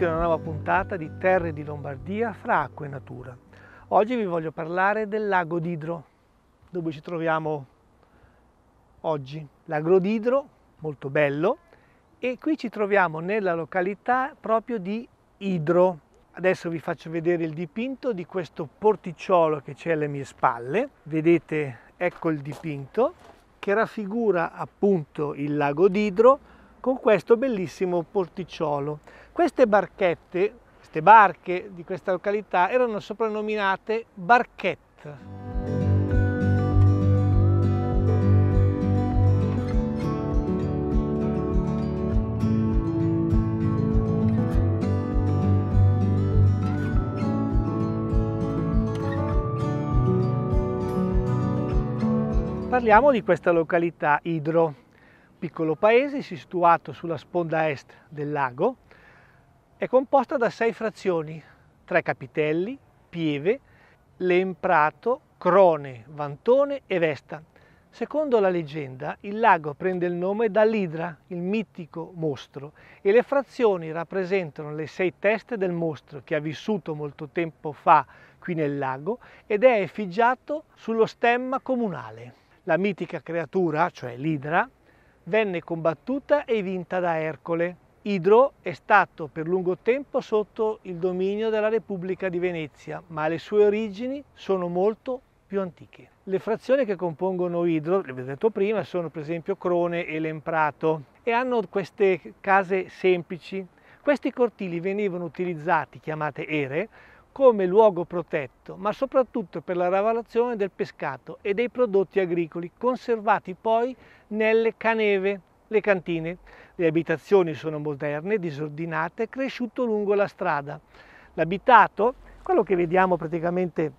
benvenuti a una nuova puntata di Terre di Lombardia fra acqua e natura. Oggi vi voglio parlare del lago d'Idro, dove ci troviamo oggi. Lago d'Idro, molto bello, e qui ci troviamo nella località proprio di Idro. Adesso vi faccio vedere il dipinto di questo porticciolo che c'è alle mie spalle. Vedete, ecco il dipinto, che raffigura appunto il lago d'Idro con questo bellissimo porticciolo. Queste barchette, queste barche di questa località erano soprannominate barchette. Parliamo di questa località Idro, piccolo paese situato sulla sponda est del lago, è composta da sei frazioni, tre capitelli, Pieve, Lemprato, Crone, Vantone e Vesta. Secondo la leggenda, il lago prende il nome dall'Idra, il mitico mostro, e le frazioni rappresentano le sei teste del mostro che ha vissuto molto tempo fa qui nel lago ed è effigiato sullo stemma comunale. La mitica creatura, cioè l'Idra, venne combattuta e vinta da Ercole. Idro è stato per lungo tempo sotto il dominio della Repubblica di Venezia, ma le sue origini sono molto più antiche. Le frazioni che compongono Idro, le avete detto prima, sono per esempio Crone e Lemprato e hanno queste case semplici. Questi cortili venivano utilizzati, chiamate ere, come luogo protetto, ma soprattutto per la lavorazione del pescato e dei prodotti agricoli, conservati poi nelle caneve, le cantine. Le abitazioni sono moderne, disordinate, cresciuto lungo la strada. L'abitato, quello che vediamo praticamente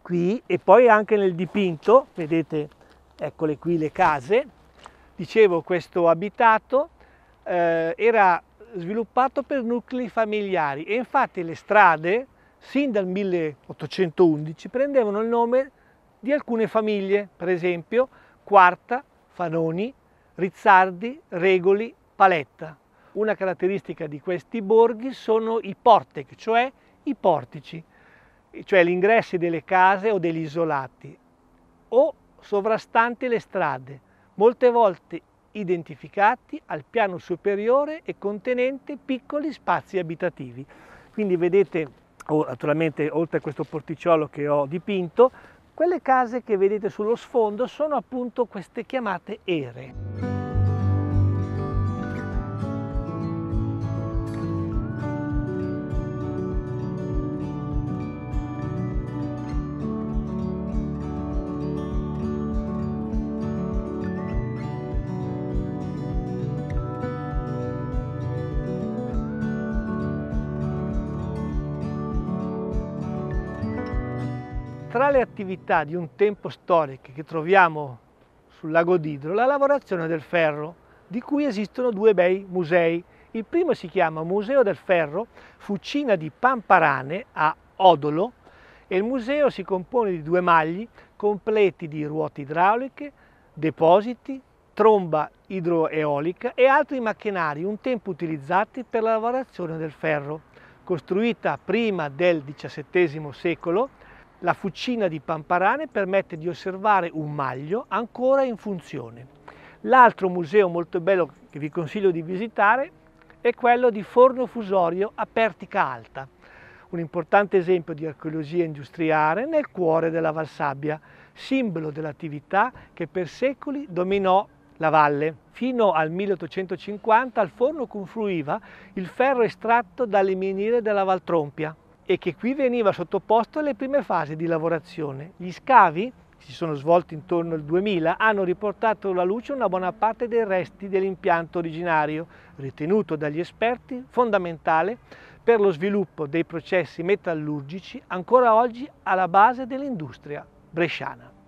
qui e poi anche nel dipinto, vedete, eccole qui le case, dicevo questo abitato eh, era sviluppato per nuclei familiari e infatti le strade sin dal 1811 prendevano il nome di alcune famiglie, per esempio Quarta, Fanoni, Rizzardi, Regoli, Paletta. Una caratteristica di questi borghi sono i portec, cioè i portici, cioè gli ingressi delle case o degli isolati, o sovrastanti le strade, molte volte identificati al piano superiore e contenente piccoli spazi abitativi. Quindi vedete naturalmente oltre a questo porticciolo che ho dipinto, quelle case che vedete sullo sfondo sono appunto queste chiamate ere. Tra le attività di un tempo storiche che troviamo sul lago d'Idro, la lavorazione del ferro, di cui esistono due bei musei. Il primo si chiama Museo del Ferro, Fucina di Pamparane a Odolo e il museo si compone di due magli completi di ruote idrauliche, depositi, tromba idroeolica e altri macchinari un tempo utilizzati per la lavorazione del ferro. Costruita prima del XVII secolo, la fucina di Pamparane permette di osservare un maglio ancora in funzione. L'altro museo molto bello che vi consiglio di visitare è quello di Forno Fusorio a Pertica Alta, un importante esempio di archeologia industriale nel cuore della Valsabbia, simbolo dell'attività che per secoli dominò la valle. Fino al 1850 al forno confluiva il ferro estratto dalle miniere della Valtrompia, e che qui veniva sottoposto alle prime fasi di lavorazione. Gli scavi, che si sono svolti intorno al 2000, hanno riportato alla luce una buona parte dei resti dell'impianto originario, ritenuto dagli esperti fondamentale per lo sviluppo dei processi metallurgici ancora oggi alla base dell'industria bresciana.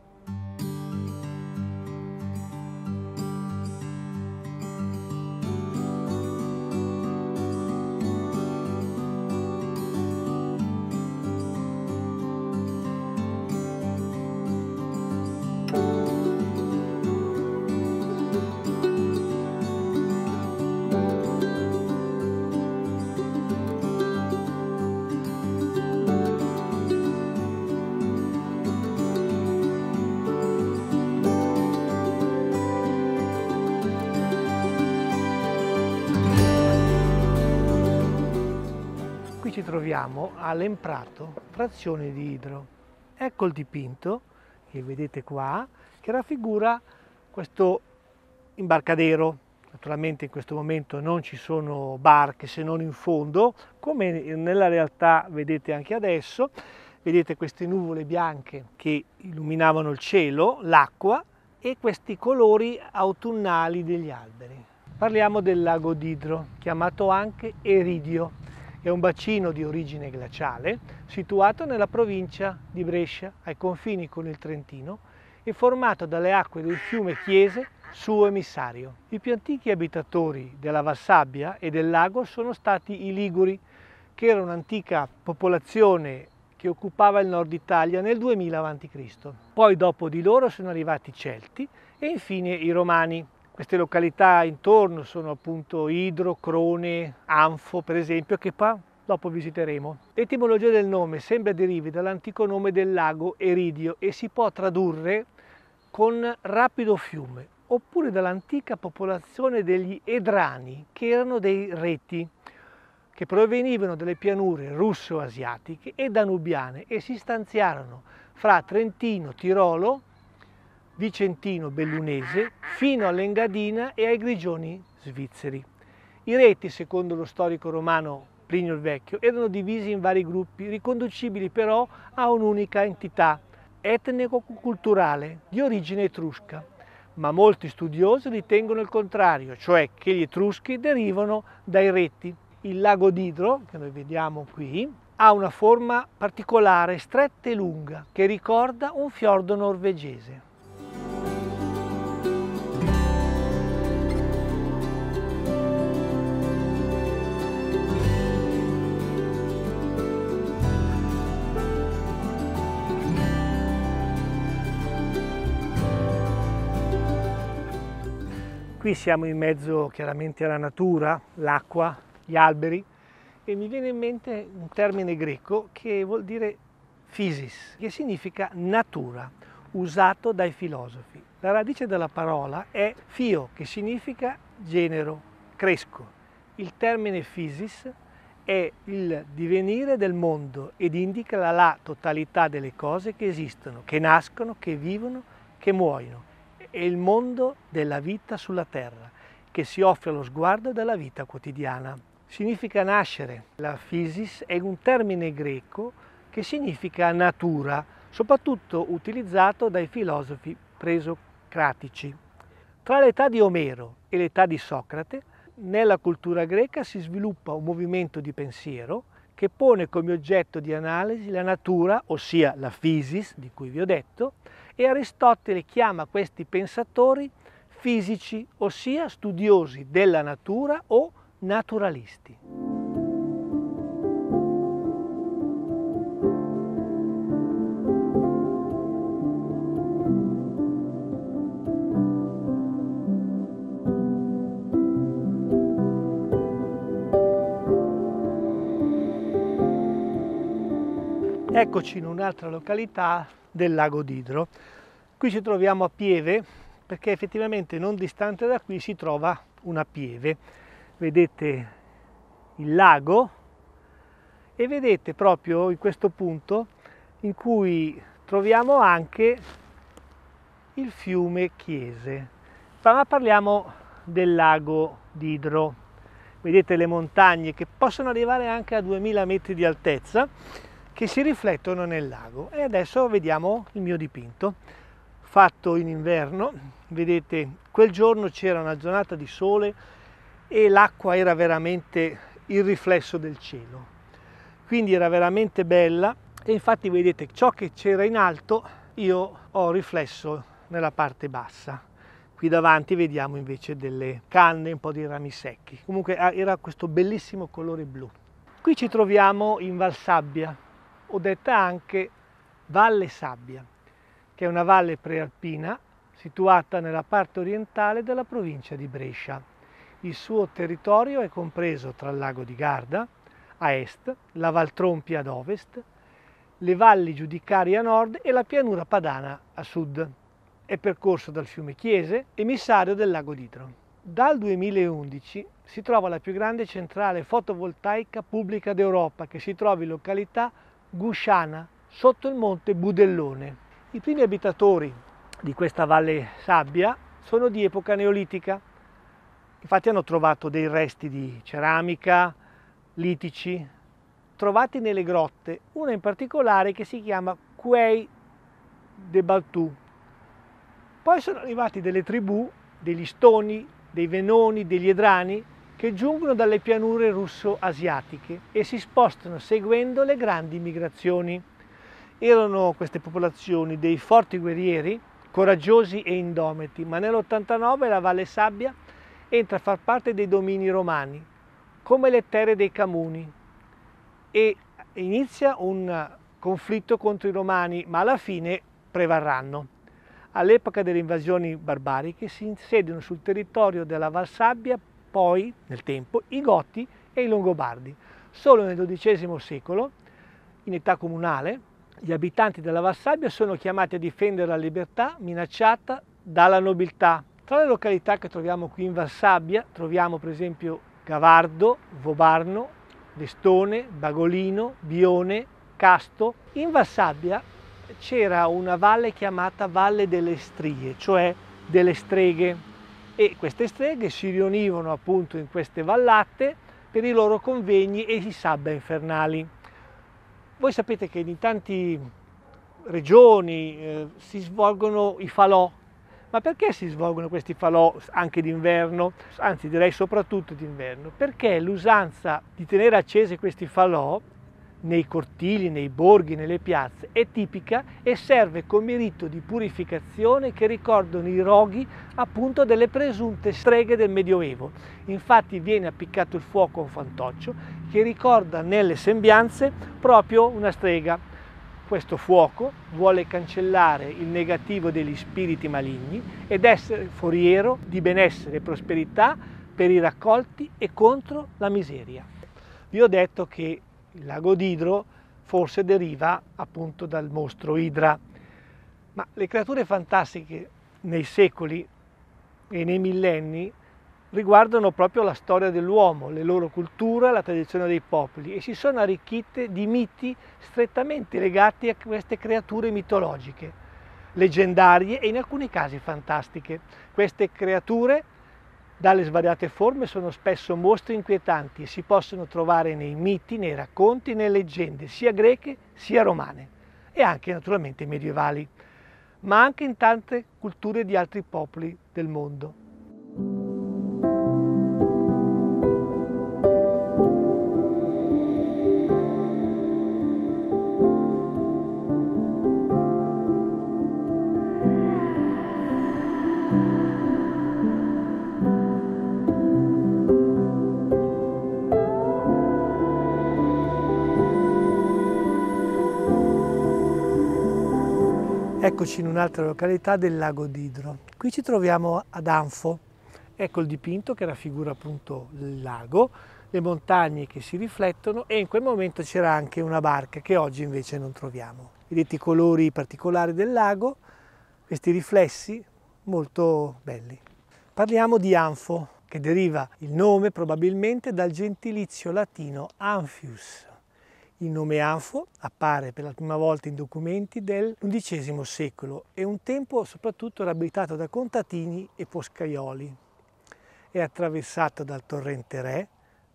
Ci troviamo all'Emprato, frazione di Idro. Ecco il dipinto che vedete qua, che raffigura questo imbarcadero. Naturalmente in questo momento non ci sono barche se non in fondo, come nella realtà vedete anche adesso. Vedete queste nuvole bianche che illuminavano il cielo, l'acqua e questi colori autunnali degli alberi. Parliamo del lago d'Idro, chiamato anche Eridio. È un bacino di origine glaciale situato nella provincia di Brescia, ai confini con il Trentino, e formato dalle acque del fiume Chiese, suo emissario. I più antichi abitatori della Valsabbia e del lago sono stati i Liguri, che era un'antica popolazione che occupava il nord Italia nel 2000 a.C. Poi dopo di loro sono arrivati i Celti e infine i Romani. Queste località intorno sono appunto Idro, Crone, Anfo per esempio, che poi dopo visiteremo. L'etimologia del nome sembra derivi dall'antico nome del lago Eridio e si può tradurre con rapido fiume, oppure dall'antica popolazione degli Edrani, che erano dei reti che provenivano dalle pianure russo-asiatiche e danubiane e si stanziarono fra Trentino, Tirolo, Vicentino, Bellunese, fino all'Engadina e ai Grigioni svizzeri. I reti, secondo lo storico romano Plinio il Vecchio, erano divisi in vari gruppi, riconducibili però a un'unica entità etnico-culturale di origine etrusca, ma molti studiosi ritengono il contrario, cioè che gli etruschi derivano dai reti, il lago d'Idro, che noi vediamo qui, ha una forma particolare, stretta e lunga, che ricorda un fiordo norvegese. Siamo in mezzo chiaramente alla natura, l'acqua, gli alberi e mi viene in mente un termine greco che vuol dire physis, che significa natura, usato dai filosofi. La radice della parola è fio, che significa genero, cresco. Il termine physis è il divenire del mondo ed indica la totalità delle cose che esistono, che nascono, che vivono, che muoiono. È il mondo della vita sulla terra, che si offre allo sguardo della vita quotidiana significa nascere. La physis è un termine greco che significa natura, soprattutto utilizzato dai filosofi presocratici. Tra l'età di Omero e l'età di Socrate, nella cultura greca si sviluppa un movimento di pensiero che pone come oggetto di analisi la natura, ossia la physis, di cui vi ho detto, e Aristotele chiama questi pensatori fisici, ossia studiosi della natura o naturalisti. Eccoci in un'altra località del lago d'Idro. Qui ci troviamo a Pieve perché effettivamente non distante da qui si trova una pieve vedete il lago e vedete proprio in questo punto in cui troviamo anche il fiume Chiese. Ma parliamo del lago d'Idro. Vedete le montagne che possono arrivare anche a 2000 metri di altezza che si riflettono nel lago. E adesso vediamo il mio dipinto fatto in inverno. Vedete, quel giorno c'era una giornata di sole e l'acqua era veramente il riflesso del cielo. Quindi era veramente bella e infatti vedete ciò che c'era in alto io ho riflesso nella parte bassa. Qui davanti vediamo invece delle canne, un po' di rami secchi. Comunque ah, era questo bellissimo colore blu. Qui ci troviamo in Valsabbia, o detta anche Valle Sabbia, che è una valle prealpina situata nella parte orientale della provincia di Brescia. Il suo territorio è compreso tra il lago di Garda a est, la Valtrompia ad ovest, le valli giudicarie a nord e la pianura padana a sud. È percorso dal fiume Chiese, emissario del lago d'Idro. Dal 2011 si trova la più grande centrale fotovoltaica pubblica d'Europa che si trova in località Gusciana, sotto il monte Budellone. I primi abitatori di questa Valle Sabbia sono di epoca neolitica. Infatti hanno trovato dei resti di ceramica, litici, trovati nelle grotte, una in particolare che si chiama Quei de Baltù. Poi sono arrivati delle tribù, degli stoni, dei venoni, degli edrani che giungono dalle pianure russo-asiatiche e si spostano seguendo le grandi migrazioni. Erano queste popolazioni dei forti guerrieri, coraggiosi e indomiti, ma nell'89 la Valle Sabbia entra a far parte dei domini romani, come le terre dei Camuni, e inizia un conflitto contro i romani, ma alla fine prevarranno all'epoca delle invasioni barbariche si insediano sul territorio della Valsabbia poi, nel tempo, i Goti e i Longobardi. Solo nel XII secolo, in età comunale, gli abitanti della Valsabbia sono chiamati a difendere la libertà minacciata dalla nobiltà. Tra le località che troviamo qui in Valsabbia troviamo per esempio Gavardo, Vobarno, Vestone, Bagolino, Bione, Casto. In Valsabbia c'era una valle chiamata Valle delle Strie, cioè delle streghe e queste streghe si riunivano appunto in queste vallate per i loro convegni e i sabba infernali. Voi sapete che in tante regioni eh, si svolgono i falò, ma perché si svolgono questi falò anche d'inverno? Anzi direi soprattutto d'inverno, perché l'usanza di tenere accesi questi falò nei cortili, nei borghi, nelle piazze, è tipica e serve come rito di purificazione che ricordano i roghi appunto delle presunte streghe del Medioevo. Infatti viene appiccato il fuoco a un fantoccio che ricorda nelle sembianze proprio una strega. Questo fuoco vuole cancellare il negativo degli spiriti maligni ed essere foriero di benessere e prosperità per i raccolti e contro la miseria. Vi ho detto che il lago d'Idro forse deriva appunto dal mostro Idra. Ma le creature fantastiche nei secoli e nei millenni riguardano proprio la storia dell'uomo, le loro culture, la tradizione dei popoli e si sono arricchite di miti strettamente legati a queste creature mitologiche, leggendarie e in alcuni casi fantastiche. Queste creature dalle svariate forme sono spesso mostri inquietanti e si possono trovare nei miti, nei racconti, nelle leggende, sia greche sia romane e anche naturalmente medievali, ma anche in tante culture di altri popoli del mondo. Eccoci in un'altra località del lago d'Idro. Qui ci troviamo ad Anfo. Ecco il dipinto che raffigura appunto il lago, le montagne che si riflettono e in quel momento c'era anche una barca che oggi invece non troviamo. Vedete i colori particolari del lago, questi riflessi molto belli. Parliamo di Anfo, che deriva il nome probabilmente dal gentilizio latino Amphius, il nome Anfo appare per la prima volta in documenti del XI secolo e un tempo soprattutto era abitato da contadini e poscaioli. È attraversato dal torrente Re,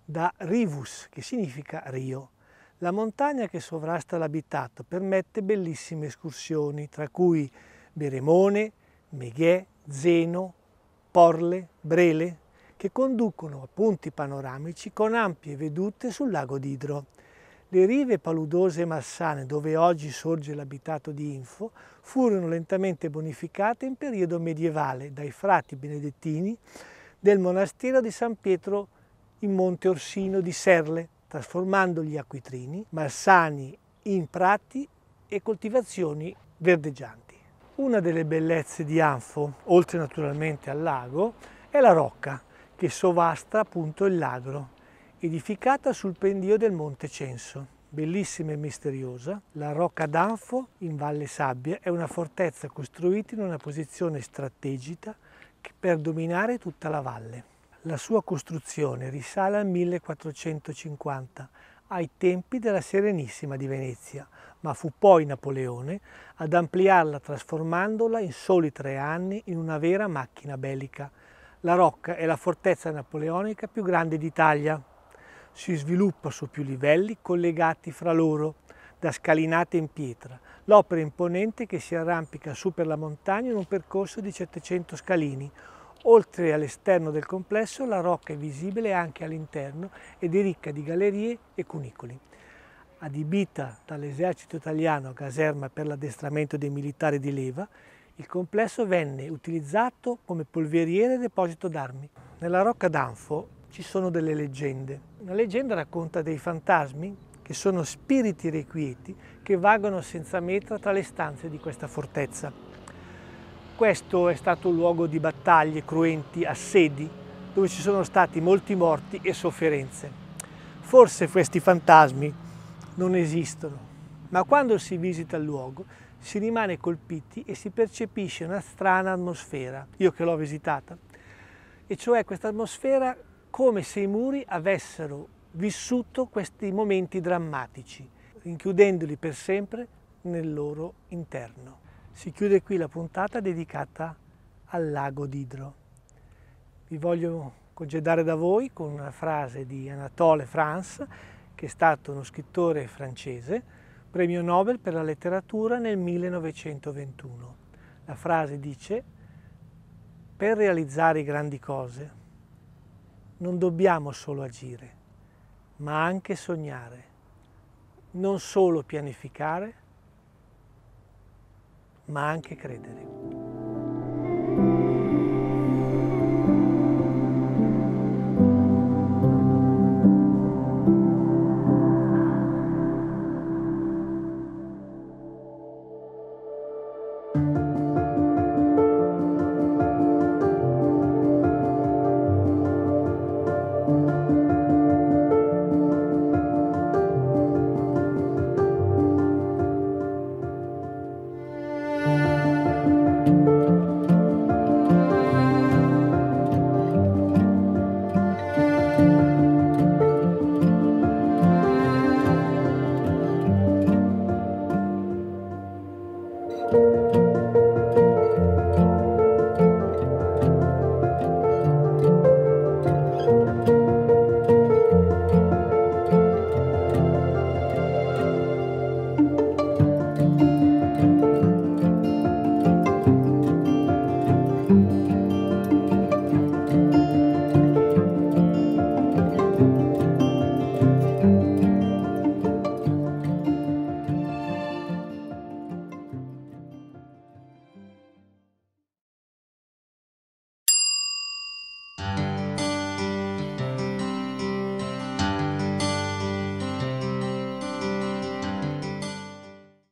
da Rivus, che significa rio. La montagna che sovrasta l'abitato permette bellissime escursioni, tra cui Beremone, Meghè, Zeno, Porle, Brele, che conducono a punti panoramici con ampie vedute sul lago d'Idro. Le rive paludose e massane dove oggi sorge l'abitato di Info furono lentamente bonificate in periodo medievale dai frati benedettini del monastero di San Pietro in Monte Orsino di Serle, trasformando gli acquitrini malsani in prati e coltivazioni verdeggianti. Una delle bellezze di Anfo, oltre naturalmente al lago, è la rocca che sovasta appunto il lagro edificata sul pendio del Monte Censo. Bellissima e misteriosa, la Rocca d'Anfo in Valle Sabbia è una fortezza costruita in una posizione strategica per dominare tutta la valle. La sua costruzione risale al 1450, ai tempi della Serenissima di Venezia, ma fu poi Napoleone ad ampliarla trasformandola in soli tre anni in una vera macchina bellica. La Rocca è la fortezza napoleonica più grande d'Italia. Si sviluppa su più livelli collegati fra loro, da scalinate in pietra. L'opera imponente che si arrampica su per la montagna in un percorso di 700 scalini. Oltre all'esterno del complesso, la rocca è visibile anche all'interno ed è ricca di gallerie e cunicoli. Adibita dall'esercito italiano a caserma per l'addestramento dei militari di leva, il complesso venne utilizzato come polveriere e deposito d'armi. Nella Rocca d'Anfo ci sono delle leggende. Una leggenda racconta dei fantasmi che sono spiriti requieti che vagano senza meta tra le stanze di questa fortezza. Questo è stato un luogo di battaglie cruenti, assedi, dove ci sono stati molti morti e sofferenze. Forse questi fantasmi non esistono, ma quando si visita il luogo si rimane colpiti e si percepisce una strana atmosfera, io che l'ho visitata, e cioè questa atmosfera come se i muri avessero vissuto questi momenti drammatici, rinchiudendoli per sempre nel loro interno. Si chiude qui la puntata dedicata al lago d'Idro. Vi voglio congedare da voi con una frase di Anatole France, che è stato uno scrittore francese, premio Nobel per la letteratura nel 1921. La frase dice, per realizzare grandi cose non dobbiamo solo agire, ma anche sognare, non solo pianificare, ma anche credere.